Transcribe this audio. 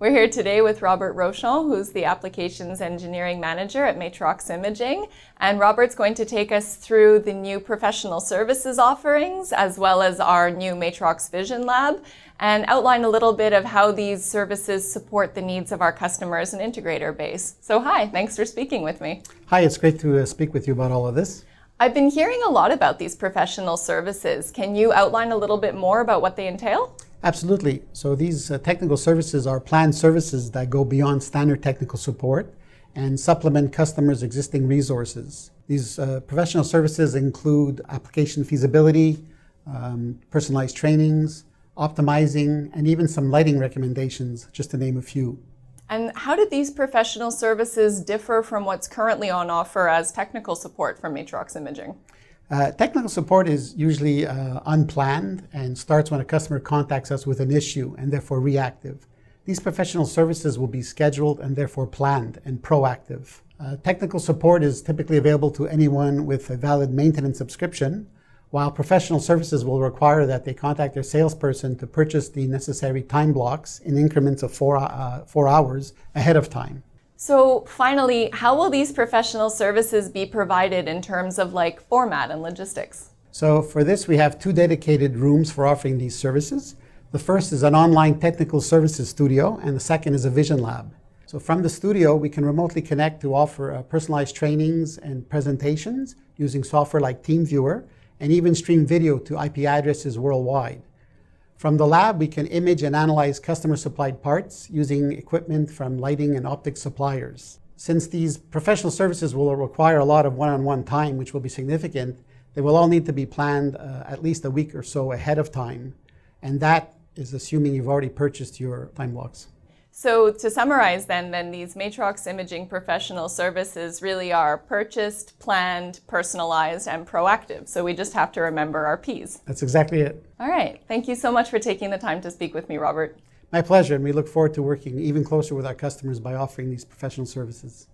We're here today with Robert Rochon, who's the Applications Engineering Manager at Matrox Imaging. And Robert's going to take us through the new professional services offerings, as well as our new Matrox Vision Lab, and outline a little bit of how these services support the needs of our customers and integrator base. So hi, thanks for speaking with me. Hi, it's great to uh, speak with you about all of this. I've been hearing a lot about these professional services. Can you outline a little bit more about what they entail? Absolutely. So these uh, technical services are planned services that go beyond standard technical support and supplement customers' existing resources. These uh, professional services include application feasibility, um, personalized trainings, optimizing, and even some lighting recommendations, just to name a few. And how do these professional services differ from what's currently on offer as technical support from Matrox Imaging? Uh, technical support is usually uh, unplanned and starts when a customer contacts us with an issue and therefore reactive. These professional services will be scheduled and therefore planned and proactive. Uh, technical support is typically available to anyone with a valid maintenance subscription, while professional services will require that they contact their salesperson to purchase the necessary time blocks in increments of four, uh, four hours ahead of time. So finally, how will these professional services be provided in terms of like format and logistics? So for this, we have two dedicated rooms for offering these services. The first is an online technical services studio, and the second is a vision lab. So from the studio, we can remotely connect to offer uh, personalized trainings and presentations using software like TeamViewer, and even stream video to IP addresses worldwide. From the lab, we can image and analyze customer supplied parts using equipment from lighting and optics suppliers. Since these professional services will require a lot of one-on-one time, which will be significant, they will all need to be planned uh, at least a week or so ahead of time. And that is assuming you've already purchased your time blocks. So to summarize then, then these Matrox imaging professional services really are purchased, planned, personalized, and proactive. So we just have to remember our P's. That's exactly it. All right. Thank you so much for taking the time to speak with me, Robert. My pleasure, and we look forward to working even closer with our customers by offering these professional services.